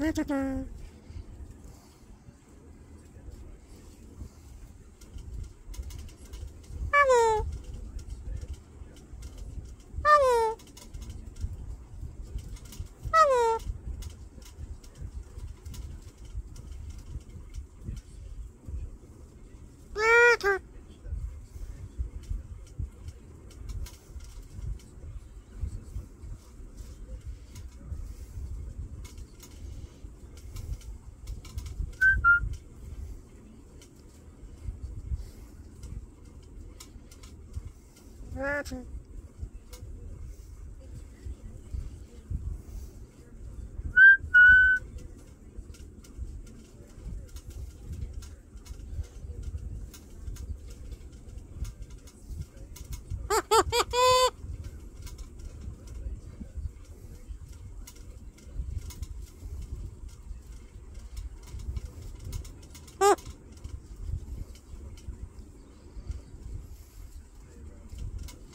Rah, rah. Roger.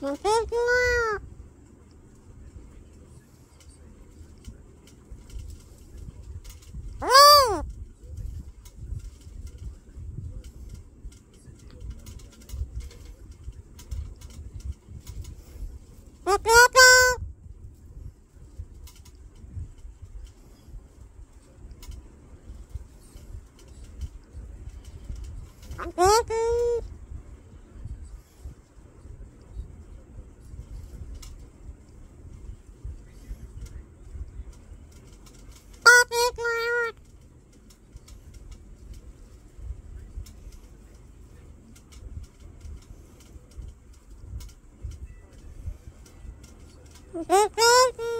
Mm-hmm. Mm-hmm.